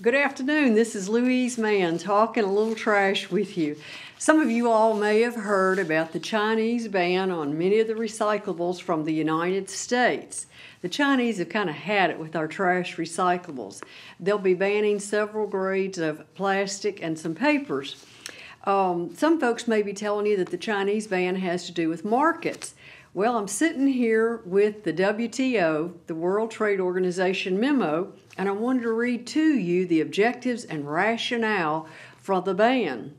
Good afternoon. This is Louise Mann talking a little trash with you. Some of you all may have heard about the Chinese ban on many of the recyclables from the United States. The Chinese have kind of had it with our trash recyclables. They'll be banning several grades of plastic and some papers. Um, some folks may be telling you that the Chinese ban has to do with markets. Well, I'm sitting here with the WTO, the World Trade Organization memo, and I wanted to read to you the objectives and rationale for the ban.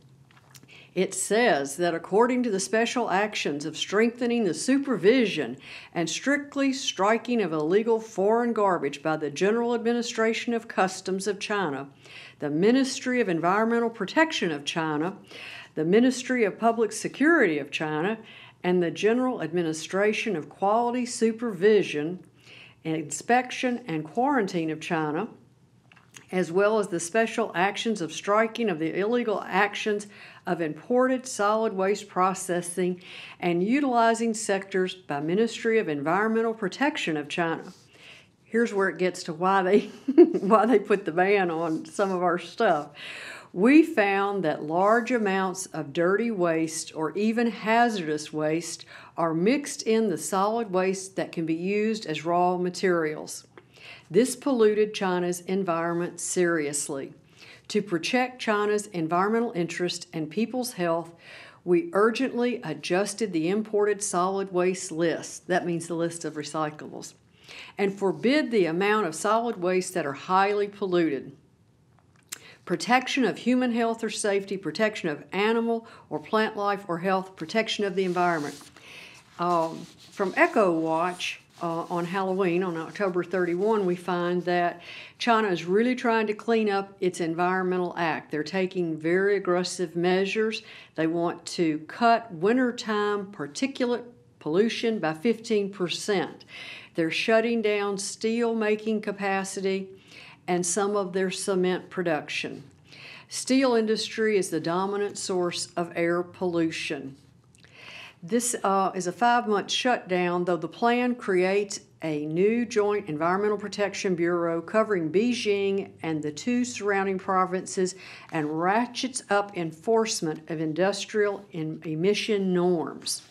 It says that according to the special actions of strengthening the supervision and strictly striking of illegal foreign garbage by the General Administration of Customs of China, the Ministry of Environmental Protection of China, the Ministry of Public Security of China, and the General Administration of Quality Supervision inspection and quarantine of China, as well as the special actions of striking of the illegal actions of imported solid waste processing and utilizing sectors by Ministry of Environmental Protection of China. Here's where it gets to why they why they put the ban on some of our stuff. We found that large amounts of dirty waste or even hazardous waste are mixed in the solid waste that can be used as raw materials. This polluted China's environment seriously. To protect China's environmental interest and people's health, we urgently adjusted the imported solid waste list. That means the list of recyclables. And forbid the amount of solid waste that are highly polluted protection of human health or safety, protection of animal or plant life or health, protection of the environment um, from EcoWatch uh, on Halloween, on October 31, we find that China is really trying to clean up its environmental act. They're taking very aggressive measures. They want to cut wintertime particulate pollution by 15%. They're shutting down steel making capacity and some of their cement production. Steel industry is the dominant source of air pollution. This uh, is a five month shutdown, though the plan creates a new joint environmental protection bureau covering Beijing and the two surrounding provinces and ratchets up enforcement of industrial emission norms.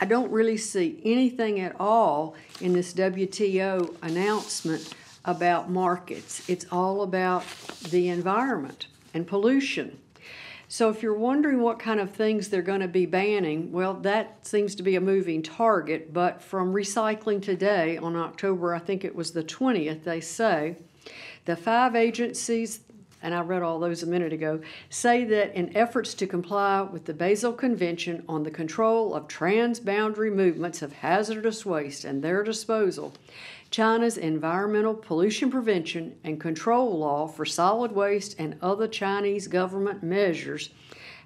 I don't really see anything at all in this WTO announcement about markets. It's all about the environment and pollution. So if you're wondering what kind of things they're going to be banning, well, that seems to be a moving target. But from Recycling Today on October, I think it was the 20th, they say the five agencies, and I read all those a minute ago, say that in efforts to comply with the Basel Convention on the control of transboundary movements of hazardous waste and their disposal, China's Environmental Pollution Prevention and Control Law for solid waste and other Chinese government measures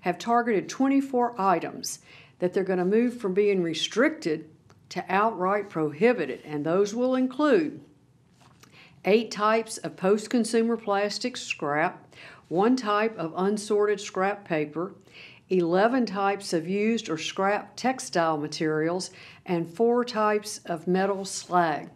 have targeted 24 items that they're going to move from being restricted to outright prohibited, and those will include eight types of post consumer plastic scrap, one type of unsorted scrap paper, 11 types of used or scrap textile materials, and four types of metal slag.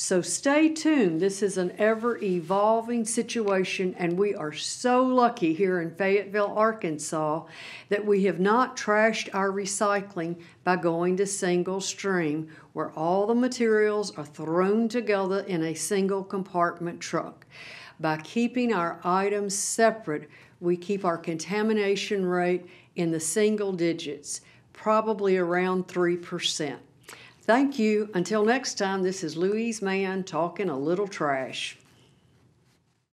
So stay tuned. This is an ever evolving situation, and we are so lucky here in Fayetteville, Arkansas, that we have not trashed our recycling by going to single stream, where all the materials are thrown together in a single compartment truck. By keeping our items separate, we keep our contamination rate in the single digits, probably around 3%. Thank you. Until next time, this is Louise Mann talking a little trash.